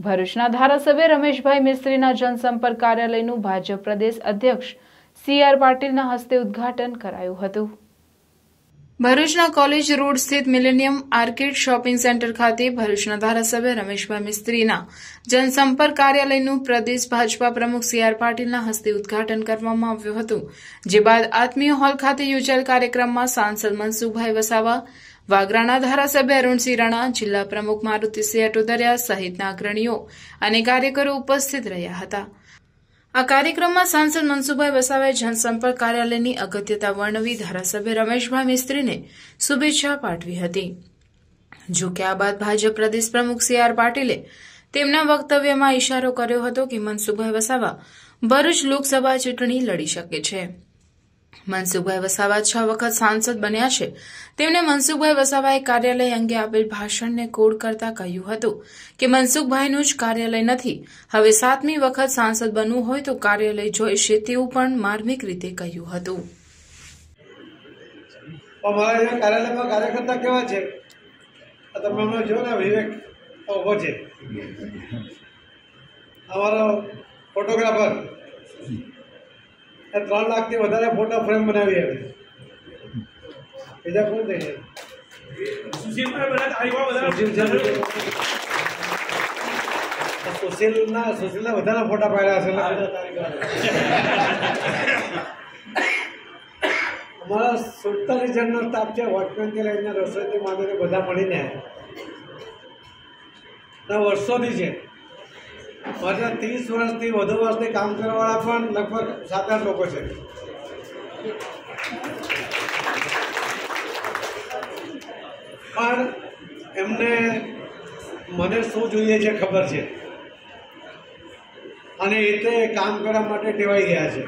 ભરૂચના ધારાસભ્ય રમેશભાઈ મિસ્ત્રીના જનસંપર્ક કાર્યાલયનું ભાજપ પ્રદેશ અધ્યક્ષ સી આર પાટીલના હસ્તે ઉદ્ઘાટન કરાયું હતું. ભરૂચના કોલેજ રોડ સ્થિત મિલેનિયમ આર્કેડ શોપિંગ સેન્ટર ખાતે ભરૂચના ધારાસભ્ય રમેશભાઈ મિસ્ત્રીના જનસંપર્ક કાર્યાલયનું પ્રદેશ ભાજપા પ્રમુખ સી આર પાટીલના હસ્તે ઉદ્ઘાટન કરવામાં આવ્યું હતું, જે બાદ આત્મીય હોલ ખાતે યોજાયેલ કાર્યક્રમમાં સાંસદ મનસુખભાઈ વસાવા, વાગરાના ધારાસભ્ય અરુણસિંહ રાણા, જિલ્લા પ્રમુખ મારુતિસિંહ અટોદરિયા સહિતના અગ્રણીઓ અને કાર્યકરો ઉપસ્થિત રહ્યા હતા. આ કાર્યક્રમમાં સાંસદ મનસુભાઈ વસાવાએ જનસંપર્ક કાર્યાલયની અગત્યતા વર્ણવી ધારાસભ્ય રમેશભાઈ મિસ્ત્રીને શુભેચ્છા પાઠવી હતી. જો કે આ બાદ ભાજપ પ્રદેશ પ્રમુખ સી આર પાટીલે તેમના વક્તવ્યમાં ઇશારો કર્યો હતો કે મનસુભાઈ વસાવા ભરૂચ લોકસભા ચૂંટણી લડી શકે છે. મનસુખભાઈ વસાવા છ વખત સાંસદ બન્યા છે. તેમણે મનસુખભાઈ વસાવાએ કાર્યાલય અંગે આપેલ ભાષણને કોડ કરતા કહ્યું હતું કે, મનસુખભાઈનું જ કાર્યાલય નથી. હવે સાતમી વખત સાંસદ બનવું હોય તો કાર્યાલય જોઈશે તેવું પણ માર્મિક રીતે કહ્યું હતું. કાર્યાલયમાં કાર્યકર્તા કેવા છે? ત્રણ લાખથી વધારે ફોટો ફ્રેમ બનાવી આવે બીજા કોણ થઈ આવ્યા સુશીલના સુશીલના વધારે ફોટા પાડ્યા છે. અમારા સુડતાલીસ સ્ટાફ છે વોચમેનથી લઈને રસોઈથી માંડીને બધા મળીને ના, વર્ષોથી છે. મારા ત્રીસ વર્ષથી વધુ વર્ષથી કામ કરવાવાળા પણ લગભગ સાત આઠ લોકો છે. પણ એમને મને શું જોઈએ છે ખબર છે. અને એ તે કામ કરવા માટે ટેવાઈ ગયા છે.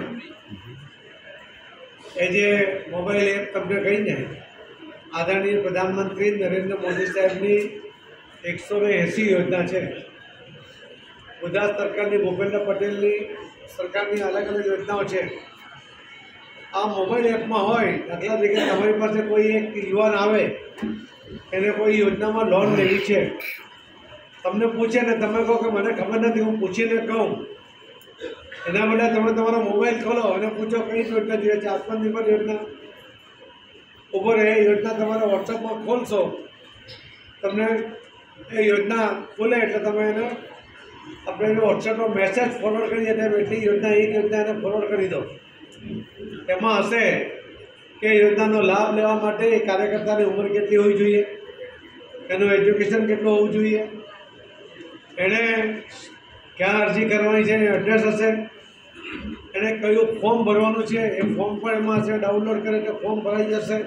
એ જે મોબાઈલ એપ તમને કહીને આદરણીય પ્રધાનમંત્રી નરેન્દ્ર મોદી સાહેબની એકસો ને એંસી યોજના છે. ગુજરાત સરકારની ભૂપેન્દ્ર પટેલની સરકારની અલગ અલગ યોજનાઓ છે. આ મોબાઈલ એપમાં હોય, દાખલા તરીકે તમારી પાસે કોઈ એક યુવાન આવે, એને કોઈ યોજનામાં લોન લેવી છે. તમને પૂછે ને તમે કહો કે મને ખબર નથી, હું પૂછીને કહું. એના બદલે તમે તમારો મોબાઈલ ખોલો અને પૂછો કઈ યોજના જોઈએ છે આત્મનિર્ભર યોજના ઉપર એ યોજના તમારા વોટ્સઅપમાં ખોલશો. તમને એ યોજના ખોલે એટલે તમે એને આપણે એને વોટ્સએપમાં મેસેજ ફોરવર્ડ કરીએ તેમ એટલી યોજના, એક યોજના એને ફોરવર્ડ કરી દો. એમાં હશે કે યોજનાનો લાભ લેવા માટે એ કાર્યકર્તાની ઉંમર કેટલી હોવી જોઈએ, એનું એજ્યુકેશન કેટલું હોવું જોઈએ, એણે ક્યાં અરજી કરવાની છે, એનું એડ્રેસ હશે, એણે કયું ફોર્મ ભરવાનું છે, એ ફોર્મ પણ એમાં હશે ડાઉનલોડ કરે એટલે ફોર્મ ભરાઈ જશે.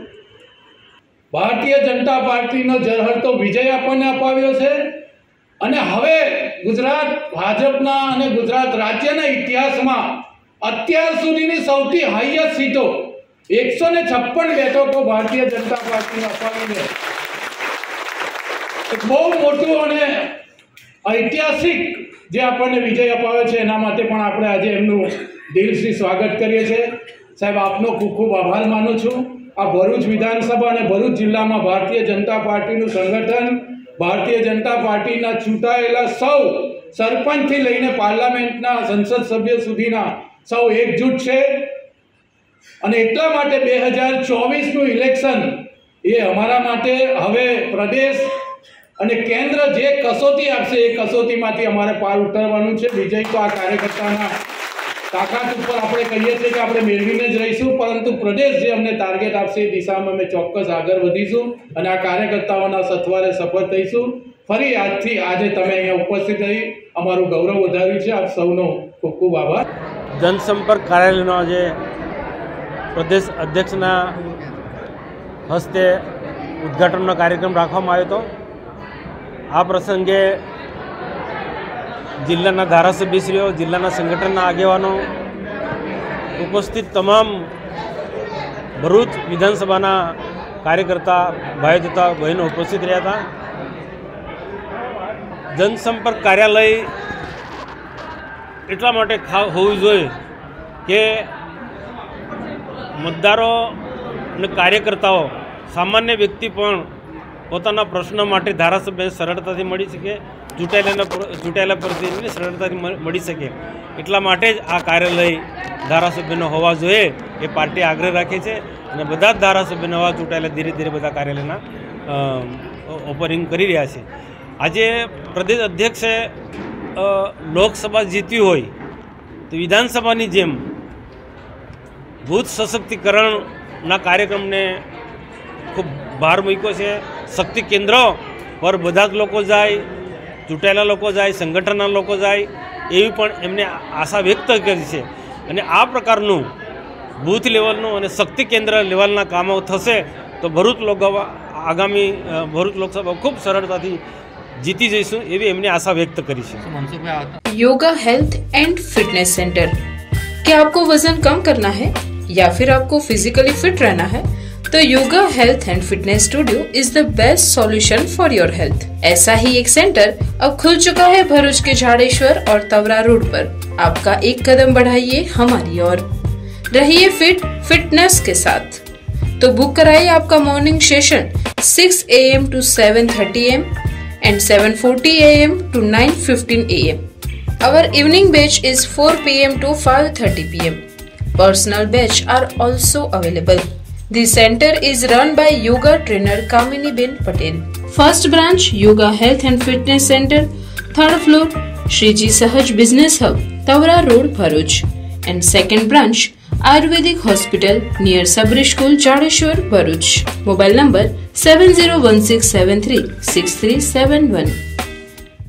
ભારતીય જનતા પાર્ટીનો ઝળહળતો વિજય આપણને અપાવ્યો છે, અને હવે ગુજરાત ભાજપના અને ગુજરાત રાજ્યના ઇતિહાસમાં અત્યાર સુધીની સૌથી હાઈએસ્ટ સીટો એકસો ને છપ્પન બેઠકો ભારતીય જનતા પાર્ટીને અપાવીને. એક બહુ મોટું અને ઐતિહાસિક જે આપણને વિજય અપાવે છે એના માટે પણ આપણે આજે એમનું દિલથી સ્વાગત કરીએ છીએ. સાહેબ, આપનો ખૂબ ખૂબ આભાર માનું છું. આ ભરૂચ વિધાનસભા અને ભરૂચ જિલ્લામાં ભારતીય જનતા પાર્ટીનું સંગઠન ભારતીય જનતા પાર્ટીના ચૂંટાયેલા સૌ સરપંચથી લઈને પાર્લામેન્ટના સંસદ સભ્ય સુધીના સૌ એકજૂટ છે. અને એટલા માટે બે હજાર ચોવીસનું ઇલેક્શન એ અમારા માટે હવે પ્રદેશ અને કેન્દ્ર જે કસોટી આપશે એ કસોટીમાંથી અમારે પાર ઉતરવાનું છે. વિજય તો આ કાર્યકર્તાના તાકાત ઉપર આપણે કહીએ છીએ કે આપણે મેળવીને જ રહીશું, પરંતુ પ્રદેશ જે અમને ટાર્ગેટ આપશે એ દિશામાં અમે ચોક્કસ આગળ વધીશું અને આ કાર્યકર્તાઓના સથવારે સફળ થઈશું. ફરી આજથી આજે તમે અહીંયા ઉપસ્થિત રહી અમારું ગૌરવ વધાર્યું છે. આપ સૌનો ખૂબ ખૂબ આભાર. જનસંપર્ક કાર્યાલયનો આજે પ્રદેશ અધ્યક્ષના હસ્તે ઉદ્ઘાટનનો કાર્યક્રમ રાખવામાં આવ્યો હતો. આ પ્રસંગે જિલ્લાના ધારાસભ્યશ્રીઓ, જિલ્લાના સંગઠનના આગેવાનો, ઉપસ્થિત તમામ ભરૂચ વિધાનસભાના કાર્યકર્તા, ભાઈ તથા બહેનો ઉપસ્થિત રહ્યા હતા. જનસંપર્ક કાર્યાલય એટલા માટે હોવું જોઈએ કે મતદારો અને કાર્યકર્તાઓ, સામાન્ય વ્યક્તિ પણ પોતાના પ્રશ્નો માટે ધારાસભ્ય સરળતાથી મળી શકે. ચૂંટાયેલાના ચૂંટાયેલા પ્રતિનિધિને સરળતાથી મળી શકે. એટલા માટે જ આ કાર્યાલય ધારાસભ્યનો હોવા જોઈએ. એ પાર્ટી આગ્રહ રાખે છે અને બધા જ ધારાસભ્યનો હોવા ચૂંટાયેલા ધીરે ધીરે બધા કાર્યાલયના ઓપનિંગ કરી રહ્યા છે. આજે પ્રદેશ અધ્યક્ષે લોકસભા જીતી હોય તો વિધાનસભાની જેમ ભૂત સશક્તિકરણના કાર્યક્રમને ખૂબ ભાર મૂક્યો છે. શક્તિ કેન્દ્ર પર બધા જ લોકો જાય ચૂંટાયેલા લોકો જાય સંગઠનના લોકો જાય એવી પણ એમને આશા વ્યક્ત કરી છે અને આ પ્રકારનું બૂથ લેવલનું અને શક્તિ કેન્દ્ર લેવલના કામો થશે તો ભરૂચ લોકસભા આગામી અ, ભરૂચ લોકસભા ખૂબ સરળતાથી જીતી જઈશું એવી એમને આશા વ્યક્ત કરી છે yoga health and fitness centre क्या आपको वजन कम करना है या फिर आपको फिजिकली फिट रहना है तो yoga health and fitness studio is the best solution for your health ऐसा ही एक सेंटर अब खुल चुका है भरूच के झाड़ेश्वर और तवरा रोड पर आपका एक कदम बढ़ाइए हमारी ओर रहिए फिट, फिटनेस के साथ तो बुक कराइए आपका morning session 6 a.m. to 7:30 a.m. and 7:40 am to 9:15 a.m. Our evening batch is 4 pm to 5:30 pm. Personal batch are also available. The center is run by yoga trainer Kamini Ben Patel. First branch Yoga Health and Fitness Center, third floor Shriji Sahaj Business Hub, Tawra Road, Bharuch. And second branch Ayurvedic Hospital near Sabri School, Jadeshwar, Bharuch. Mobile number 7016736371.